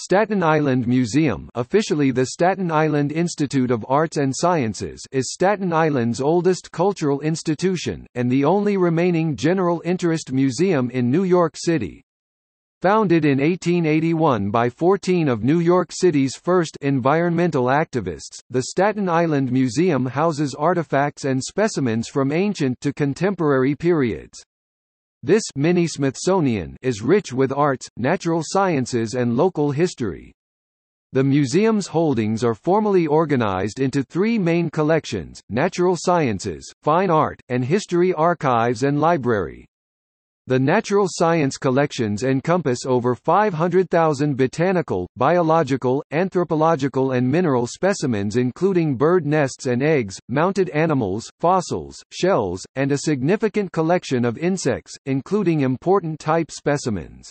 Staten Island Museum officially the Staten Island Institute of Arts and Sciences is Staten Island's oldest cultural institution, and the only remaining general interest museum in New York City. Founded in 1881 by 14 of New York City's first environmental activists, the Staten Island Museum houses artifacts and specimens from ancient to contemporary periods. This mini-Smithsonian is rich with arts, natural sciences and local history. The museum's holdings are formally organized into three main collections, natural sciences, fine art, and history archives and library. The natural science collections encompass over 500,000 botanical, biological, anthropological and mineral specimens including bird nests and eggs, mounted animals, fossils, shells, and a significant collection of insects, including important type specimens.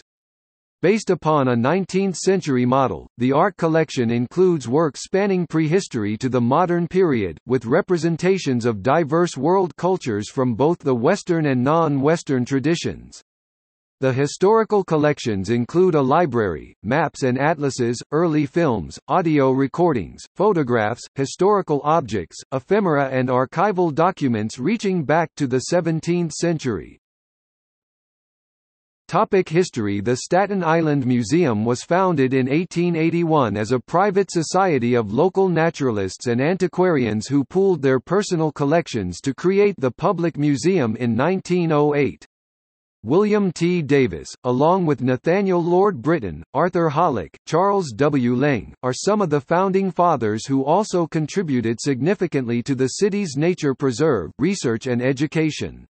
Based upon a 19th-century model, the art collection includes works spanning prehistory to the modern period, with representations of diverse world cultures from both the Western and non-Western traditions. The historical collections include a library, maps and atlases, early films, audio recordings, photographs, historical objects, ephemera and archival documents reaching back to the 17th century. Topic history The Staten Island Museum was founded in 1881 as a private society of local naturalists and antiquarians who pooled their personal collections to create the public museum in 1908. William T. Davis, along with Nathaniel Lord Britton, Arthur Hollick, Charles W. Lang, are some of the founding fathers who also contributed significantly to the city's nature preserve, research and education.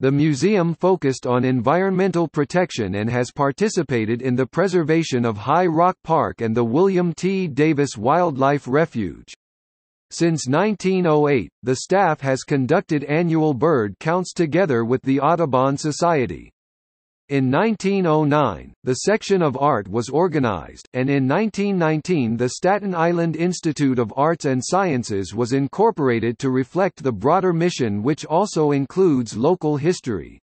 The museum focused on environmental protection and has participated in the preservation of High Rock Park and the William T. Davis Wildlife Refuge. Since 1908, the staff has conducted annual bird counts together with the Audubon Society. In 1909, the section of art was organized, and in 1919 the Staten Island Institute of Arts and Sciences was incorporated to reflect the broader mission which also includes local history.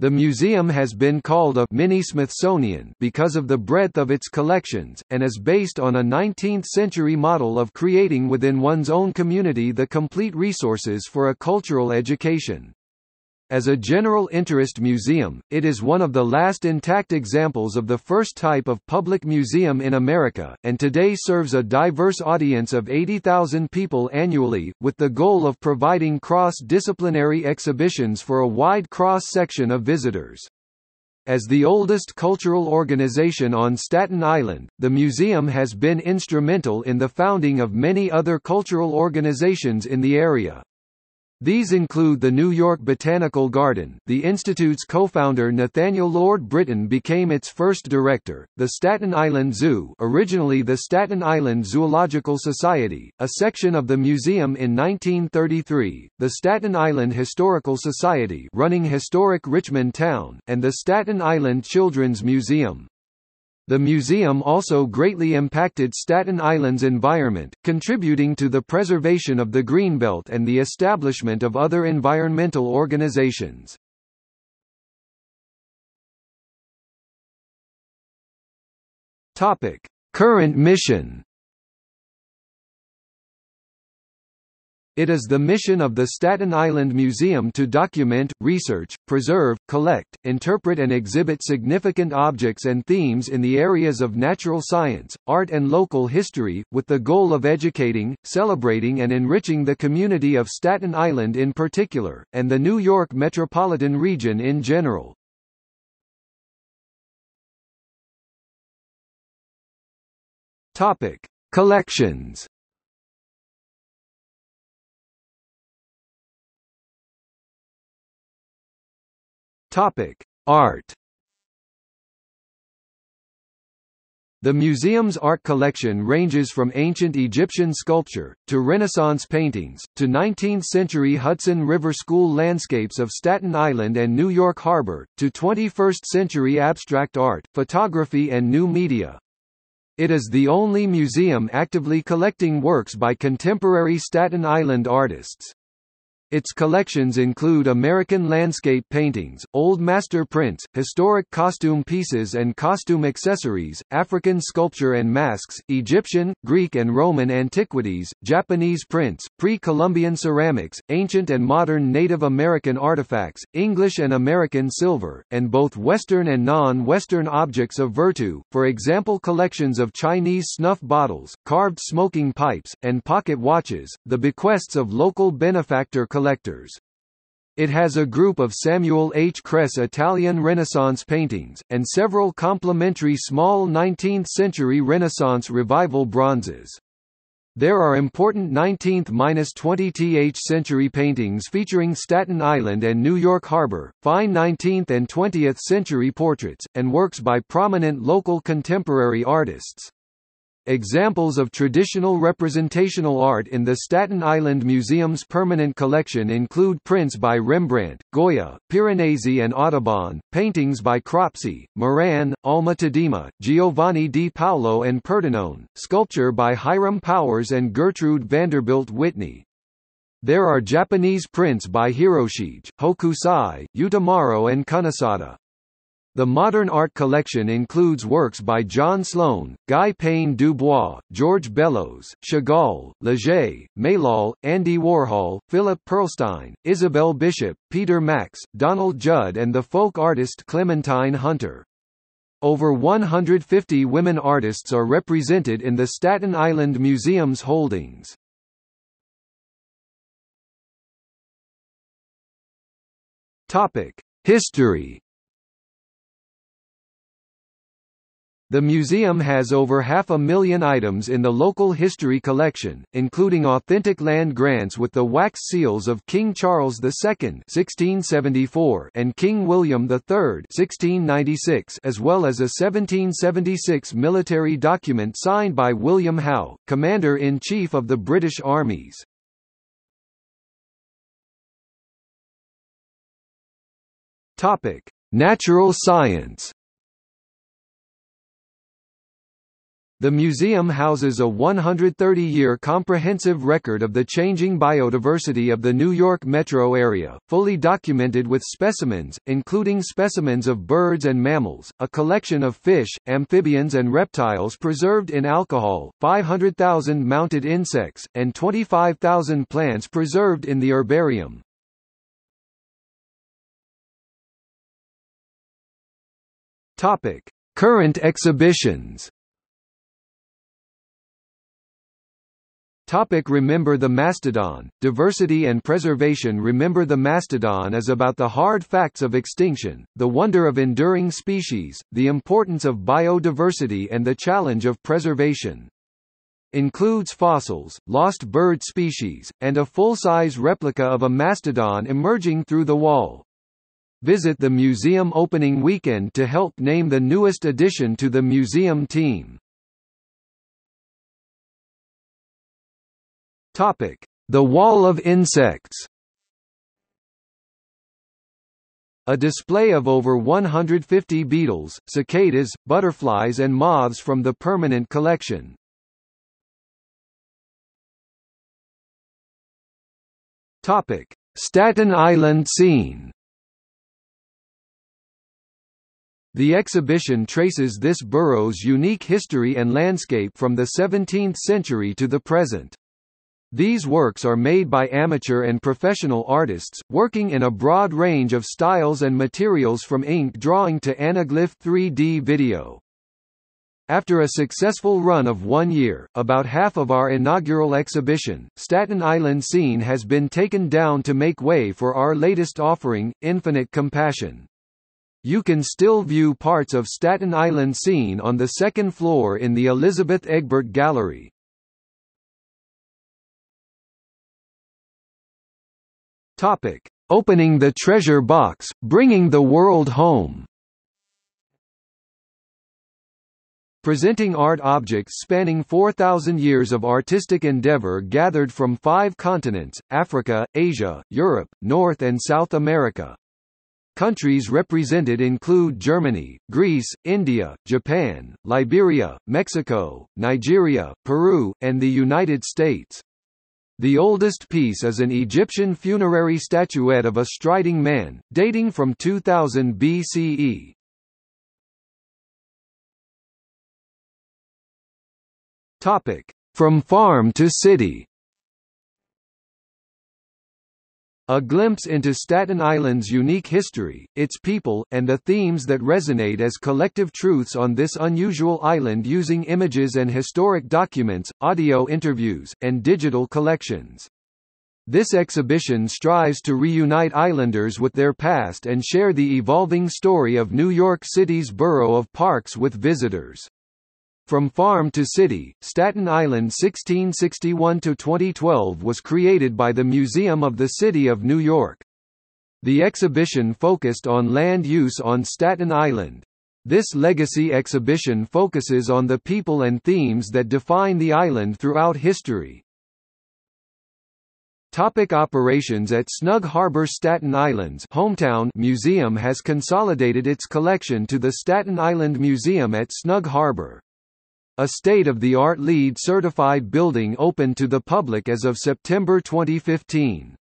The museum has been called a mini-Smithsonian because of the breadth of its collections, and is based on a 19th-century model of creating within one's own community the complete resources for a cultural education. As a general interest museum, it is one of the last intact examples of the first type of public museum in America, and today serves a diverse audience of 80,000 people annually, with the goal of providing cross-disciplinary exhibitions for a wide cross-section of visitors. As the oldest cultural organization on Staten Island, the museum has been instrumental in the founding of many other cultural organizations in the area. These include the New York Botanical Garden the Institute's co-founder Nathaniel Lord Britton became its first director, the Staten Island Zoo originally the Staten Island Zoological Society, a section of the museum in 1933, the Staten Island Historical Society running historic Richmond Town, and the Staten Island Children's Museum. The museum also greatly impacted Staten Island's environment, contributing to the preservation of the Greenbelt and the establishment of other environmental organizations. Topic: Current mission It is the mission of the Staten Island Museum to document, research, preserve, collect, interpret and exhibit significant objects and themes in the areas of natural science, art and local history, with the goal of educating, celebrating and enriching the community of Staten Island in particular, and the New York metropolitan region in general. Collections Topic: Art. The museum's art collection ranges from ancient Egyptian sculpture, to Renaissance paintings, to 19th-century Hudson River School landscapes of Staten Island and New York Harbor, to 21st-century abstract art, photography and new media. It is the only museum actively collecting works by contemporary Staten Island artists. Its collections include American landscape paintings, old master prints, historic costume pieces and costume accessories, African sculpture and masks, Egyptian, Greek and Roman antiquities, Japanese prints, pre-Columbian ceramics, ancient and modern Native American artifacts, English and American silver, and both Western and non-Western objects of virtu, for example collections of Chinese snuff bottles, carved smoking pipes, and pocket watches, the bequests of local benefactor collectors. It has a group of Samuel H. Kress Italian Renaissance paintings, and several complementary small 19th-century Renaissance revival bronzes. There are important 19th–20th century paintings featuring Staten Island and New York Harbor, fine 19th and 20th century portraits, and works by prominent local contemporary artists. Examples of traditional representational art in the Staten Island Museum's permanent collection include prints by Rembrandt, Goya, Piranesi and Audubon, paintings by Cropsey, Moran, Alma Tadema, Giovanni di Paolo and Pertinone, sculpture by Hiram Powers and Gertrude Vanderbilt Whitney. There are Japanese prints by Hiroshige, Hokusai, Utamaro and Kunisada. The modern art collection includes works by John Sloan, Guy Pene Dubois, George Bellows, Chagall, Leger, Maillol, Andy Warhol, Philip Pearlstein, Isabel Bishop, Peter Max, Donald Judd and the folk artist Clementine Hunter. Over 150 women artists are represented in the Staten Island Museum's holdings. History The museum has over half a million items in the local history collection, including authentic land grants with the wax seals of King Charles II (1674) and King William III (1696), as well as a 1776 military document signed by William Howe, Commander-in-Chief of the British Armies. Topic: Natural science. The museum houses a 130-year comprehensive record of the changing biodiversity of the New York metro area, fully documented with specimens, including specimens of birds and mammals, a collection of fish, amphibians and reptiles preserved in alcohol, 500,000 mounted insects, and 25,000 plants preserved in the herbarium. Current exhibitions Topic remember the mastodon, diversity and preservation Remember the mastodon is about the hard facts of extinction, the wonder of enduring species, the importance of biodiversity and the challenge of preservation. Includes fossils, lost bird species, and a full-size replica of a mastodon emerging through the wall. Visit the museum opening weekend to help name the newest addition to the museum team. Topic: The Wall of Insects. A display of over 150 beetles, cicadas, butterflies and moths from the permanent collection. Topic: Staten Island SEEN. The exhibition traces this borough's unique history and landscape from the 17th century to the present. These works are made by amateur and professional artists, working in a broad range of styles and materials from ink drawing to anaglyph 3D video. After a successful run of one year, about half of our inaugural exhibition, Staten Island SEEN has been taken down to make way for our latest offering, Infinite Compassion. You can still view parts of Staten Island SEEN on the second floor in the Elizabeth Egbert Gallery. Topic: Opening the treasure box, bringing the world home. Presenting art objects spanning 4,000 years of artistic endeavor gathered from five continents, Africa, Asia, Europe, North and South America. Countries represented include Germany, Greece, India, Japan, Liberia, Mexico, Nigeria, Peru, and the United States. The oldest piece is an Egyptian funerary statuette of a striding man, dating from 2000 BCE. Topic: From farm to city. A glimpse into Staten Island's unique history, its people, and the themes that resonate as collective truths on this unusual island using images and historic documents, audio interviews, and digital collections. This exhibition strives to reunite islanders with their past and share the evolving story of New York City's borough of parks with visitors. From Farm to City, Staten Island 1661–2012 was created by the Museum of the City of New York. The exhibition focused on land use on Staten Island. This legacy exhibition focuses on the people and themes that define the island throughout history. Topic operations At Snug Harbor Staten Island's hometown museum has consolidated its collection to the Staten Island Museum at Snug Harbor. A state-of-the-art LEED certified building opened to the public as of September 2015.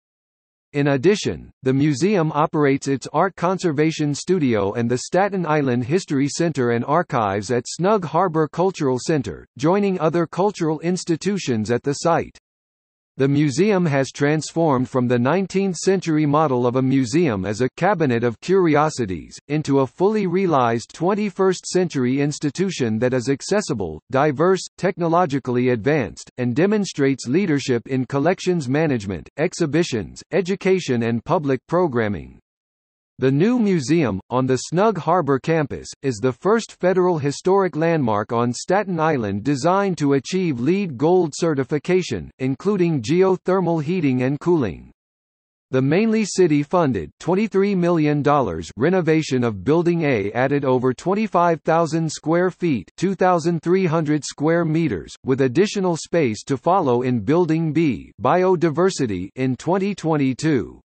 In addition, the museum operates its Art Conservation Studio and the Staten Island History Center and Archives at Snug Harbor Cultural Center, joining other cultural institutions at the site. The museum has transformed from the 19th-century model of a museum as a cabinet of curiosities, into a fully realized 21st-century institution that is accessible, diverse, technologically advanced, and demonstrates leadership in collections management, exhibitions, education and public programming. The new museum, on the Snug Harbor campus, is the first federal historic landmark on Staten Island designed to achieve LEED Gold certification, including geothermal heating and cooling. The mainly city-funded $23 million renovation of Building A added over 25,000 square feet 2,300 square meters, with additional space to follow in Building B biodiversity in 2022.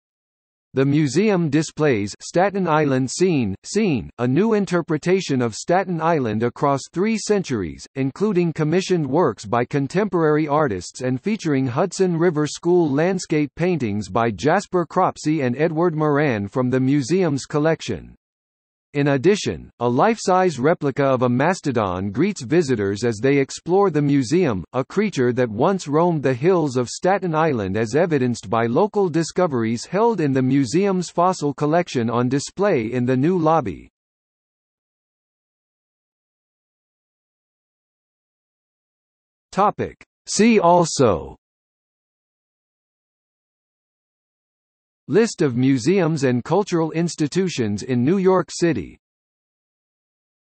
The museum displays Staten Island SEEN, SEEN, a new interpretation of Staten Island across three centuries, including commissioned works by contemporary artists and featuring Hudson River School landscape paintings by Jasper Cropsey and Edward Moran from the museum's collection. In addition, a life-size replica of a mastodon greets visitors as they explore the museum, a creature that once roamed the hills of Staten Island as evidenced by local discoveries held in the museum's fossil collection on display in the new lobby. Topic. See also List of museums and cultural institutions in New York City